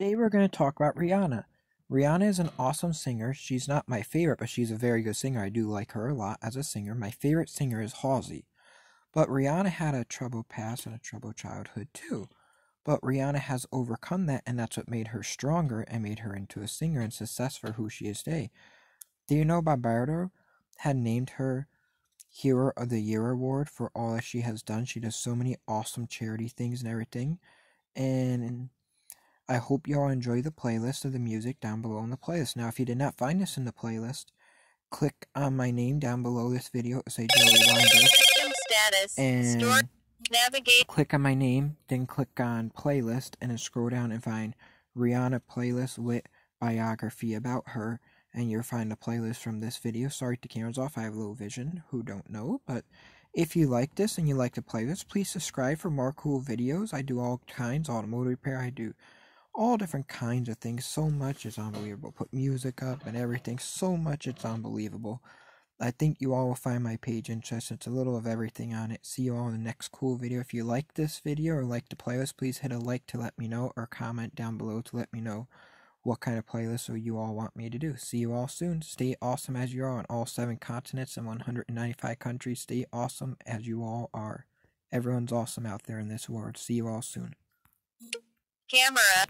Today we're going to talk about Rihanna. Rihanna is an awesome singer. She's not my favorite, but she's a very good singer. I do like her a lot as a singer. My favorite singer is Halsey. But Rihanna had a troubled past and a troubled childhood too. But Rihanna has overcome that, and that's what made her stronger and made her into a singer and success for who she is today. Do you know Barbados had named her Hero of the Year award for all that she has done? She does so many awesome charity things and everything. And I hope you all enjoy the playlist of the music down below in the playlist. Now, if you did not find this in the playlist, click on my name down below this video. Say Joey status. And Store. Navigate. click on my name, then click on playlist, and then scroll down and find Rihanna playlist with biography about her. And you'll find the playlist from this video. Sorry the camera's off. I have low vision. Who don't know, but if you like this and you like the playlist, please subscribe for more cool videos. I do all kinds, automotive repair. I do all different kinds of things. So much is unbelievable. Put music up and everything. So much it's unbelievable. I think you all will find my page interesting. It's a little of everything on it. See you all in the next cool video. If you like this video or like the playlist, please hit a like to let me know or comment down below to let me know what kind of playlist you all want me to do. See you all soon. Stay awesome as you are on all seven continents and 195 countries. Stay awesome as you all are. Everyone's awesome out there in this world. See you all soon. Camera.